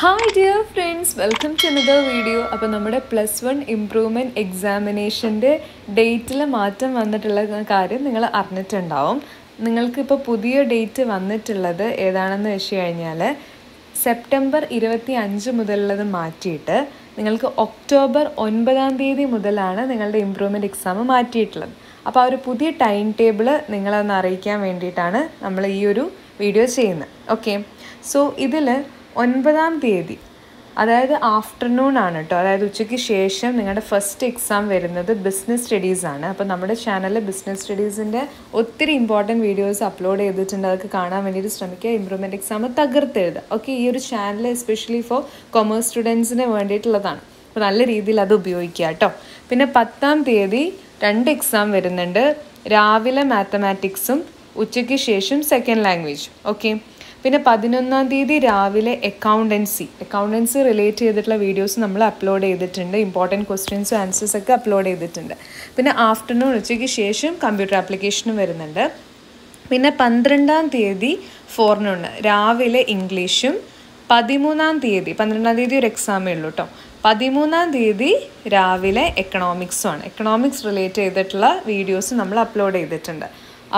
Hi dear friends welcome to another video അപ്പോൾ നമ്മുടെ plus one improvement എക്സാമിനേഷന്റെ ഡേറ്റിൽ മാറ്റം വന്നിട്ടുള്ള കാര്യം നിങ്ങൾ അറിഞ്ഞിട്ടുണ്ടാവും. നിങ്ങൾക്കിപ്പോൾ പുതിയ ഡേറ്റ് വന്നിട്ടുള്ളത് ഏതാണെന്ന് വെച്ച് കഴിഞ്ഞാൽ സെപ്റ്റംബർ ഇരുപത്തി അഞ്ച് മുതലുള്ളത് മാറ്റിയിട്ട് നിങ്ങൾക്ക് ഒക്ടോബർ ഒൻപതാം തീയതി മുതലാണ് നിങ്ങളുടെ ഇമ്പ്രൂവ്മെന്റ് എക്സാം മാറ്റിയിട്ടുള്ളത്. അപ്പോൾ ആ ഒരു പുതിയ ടൈം ടേബിൾ നിങ്ങളൊന്ന് അറിയിക്കാൻ വേണ്ടിയിട്ടാണ് നമ്മൾ ഈ ഒരു വീഡിയോ ചെയ്യുന്നത്. ഓക്കെ സോ ഇതിൽ ഒൻപതാം തീയതി. അതായത് ആഫ്റ്റർനൂൺ ആണ് കേട്ടോ അതായത് ഉച്ചയ്ക്ക് ശേഷം നിങ്ങളുടെ ഫസ്റ്റ് എക്സാം വരുന്നത് ബിസിനസ് സ്റ്റഡീസ് ആണ്. അപ്പോൾ നമ്മുടെ ചാനലിൽ ബിസിനസ് സ്റ്റഡീസിന്റെ ഒത്തിരി ഇമ്പോർട്ടന്റ് വീഡിയോസ് അപ്ലോഡ് ചെയ്തിട്ടുണ്ട്. അതൊക്കെ കാണാൻ വേണ്ടിയിട്ട് ശ്രമിക്കുക. Improvement exam തകർത്തെഴുതുക. ഓക്കെ ഈ ഒരു ചാനൽ എസ്പെഷ്യലി ഫോർ കൊമേഴ്സ് സ്റ്റുഡൻസിന് വേണ്ടിയിട്ടുള്ളതാണ്. അപ്പോൾ നല്ല രീതിയിൽ അത് ഉപയോഗിക്കുക കേട്ടോ പിന്നെ പത്താം തീയതി രണ്ട് എക്സാം വരുന്നുണ്ട്. രാവിലെ മാത്തമാറ്റിക്സും ഉച്ചയ്ക്ക് ശേഷം സെക്കൻഡ് ലാംഗ്വേജ് ഓക്കെ പിന്നെ പതിനൊന്നാം തീയതി രാവിലെ അക്കൗണ്ടൻസി അക്കൗണ്ടൻസി റിലേറ്റ് ചെയ്തിട്ടുള്ള വീഡിയോസ് നമ്മൾ അപ്ലോഡ് ചെയ്തിട്ടുണ്ട്. ഇമ്പോർട്ടന്റ് ക്വസ്റ്റ്യൻസും ആൻസേഴ്സ് ഒക്കെ അപ്ലോഡ് ചെയ്തിട്ടുണ്ട്. പിന്നെ ആഫ്റ്റർനൂൺ ഉച്ചയ്ക്ക് ശേഷം കമ്പ്യൂട്ടർ ആപ്ലിക്കേഷനും വരുന്നുണ്ട്. പിന്നെ പന്ത്രണ്ടാം തീയതി ഫോർനൂൺ രാവിലെ ഇംഗ്ലീഷും പതിമൂന്നാം തീയതി പന്ത്രണ്ടാം തീയതി ഒരു എക്സാമേ ഉള്ളൂ കേട്ടോ പതിമൂന്നാം തീയതി രാവിലെ എക്കണോമിക്സും ആണ്. എക്കണോമിക്സ് റിലേറ്റ് ചെയ്തിട്ടുള്ള വീഡിയോസ് നമ്മൾ അപ്ലോഡ് ചെയ്തിട്ടുണ്ട്.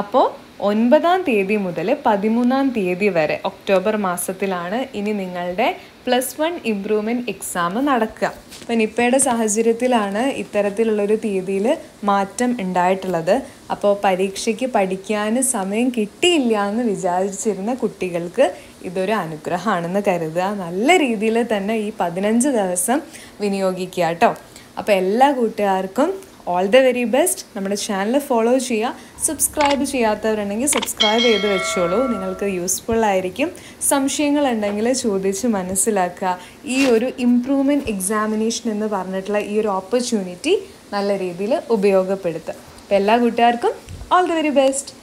അപ്പോൾ ഒൻപതാം തീയതി മുതൽ പതിമൂന്നാം തീയതി വരെ ഒക്ടോബർ മാസത്തിലാണ് ഇനി നിങ്ങളുടെ പ്ലസ് വൺ ഇമ്പ്രൂവ്മെന്റ് എക്സാം നടക്കുക. അപ്പം നിപ്പയുടെ സാഹചര്യത്തിലാണ് ഇത്തരത്തിലുള്ളൊരു തീയതിയിൽ മാറ്റം ഉണ്ടായിട്ടുള്ളത്. അപ്പോൾ പരീക്ഷയ്ക്ക് പഠിക്കാൻ സമയം കിട്ടിയില്ല എന്ന് വിചാരിച്ചിരുന്ന കുട്ടികൾക്ക് ഇതൊരു അനുഗ്രഹമാണെന്ന് കരുതുക. നല്ല രീതിയിൽ തന്നെ ഈ പതിനഞ്ച് ദിവസം വിനിയോഗിക്കുക കേട്ടോ. അപ്പോൾ എല്ലാ കൂട്ടുകാർക്കും ഓൾ ദ വെരി ബെസ്റ്റ് നമ്മുടെ ചാനൽ ഫോളോ ചെയ്യുക. സബ്സ്ക്രൈബ് ചെയ്യാത്തവരുണ്ടെങ്കിൽ സബ്സ്ക്രൈബ് ചെയ്ത് വെച്ചോളൂ. നിങ്ങൾക്ക് യൂസ്ഫുൾ ആയിരിക്കും. സംശയങ്ങളുണ്ടെങ്കിൽ ചോദിച്ച് മനസ്സിലാക്കുക. ഈ ഒരു ഇംപ്രൂവ്മെന്റ് എക്സാമിനേഷൻ എന്ന് പറഞ്ഞിട്ടുള്ള ഈ ഒരു ഓപ്പർച്യൂണിറ്റി നല്ല രീതിയിൽ ഉപയോഗപ്പെടുത്തുക. അപ്പോൾ എല്ലാ കൂട്ടുകാർക്കും ഓൾ ദ വെരി ബെസ്റ്റ്